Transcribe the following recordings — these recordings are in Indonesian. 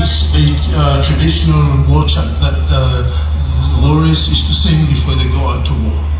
It's a uh, traditional war chant that uh, the warriors used to sing before they go out to war.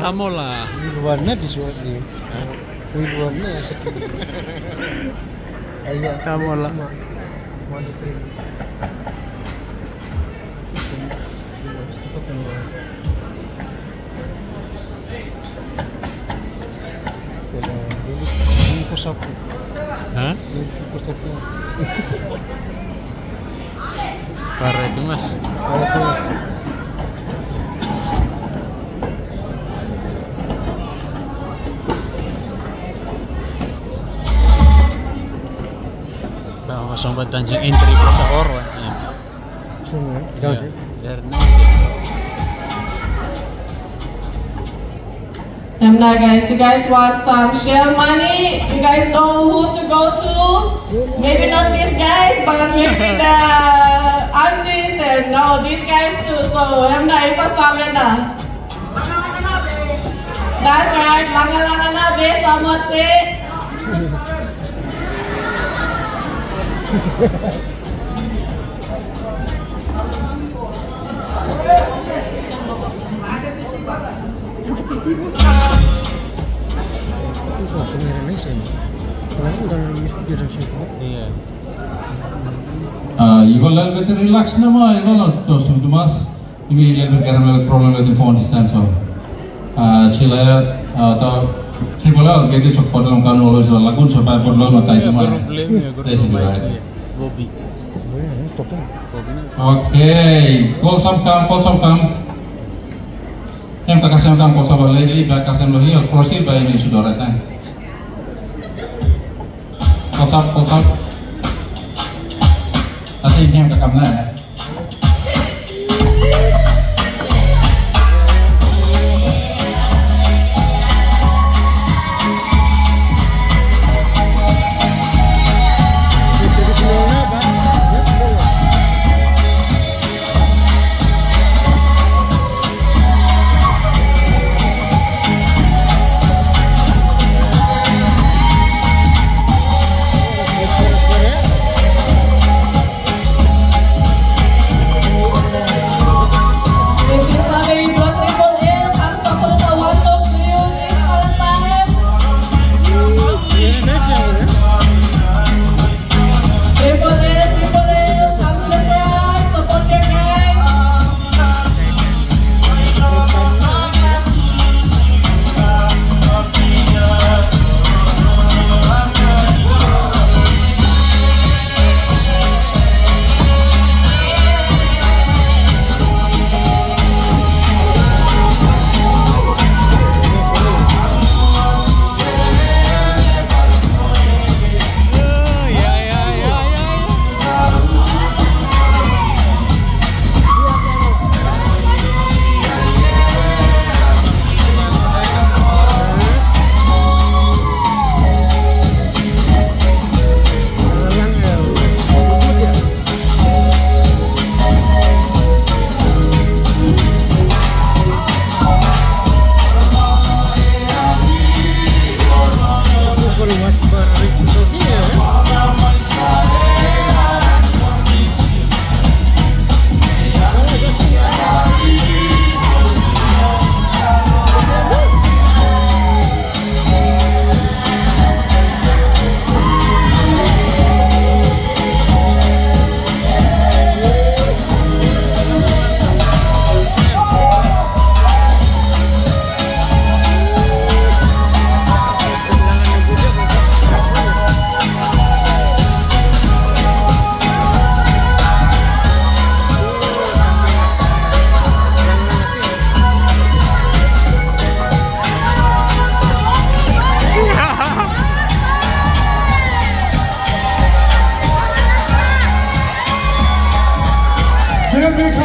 Kamu lah. Wibuannya disuap nih. Wibuannya asik. Ayo. Kamu lah. Hah? Parah itu mas. Tuh Bawa sobat dancing entry berapa orang? Ya. semua. Ya. Ganti. Dari nasi. Emna guys, you guys want some shell money? You guys know who to go to? Maybe not these guys, but maybe the aunties and no, these guys too. So Emna, ipa salena. That's right, langa langa na be samot langsung ngirimnya sih. Kalau udah nulis biar sih kok. Iya. İgol elbette relaxın ama İgol artık dostum Dumas gibi elbette problem edin falan istersen. Çila'ya da chile, to triple L, get this of Podlom Kanu, so Lagun, so by Podlom, not Iya, I problemnya, That's it, baik. right. Iya. Bobby. Boleh, ya, topeng. Bobby ini Okay, call some come, call some come. Yang tak kasih tam call some lady, back kasih lo hill, proceed by ini call some. Nanti ini yang?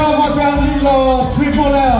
bravo, Carlillo, triple L.